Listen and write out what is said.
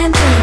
And you.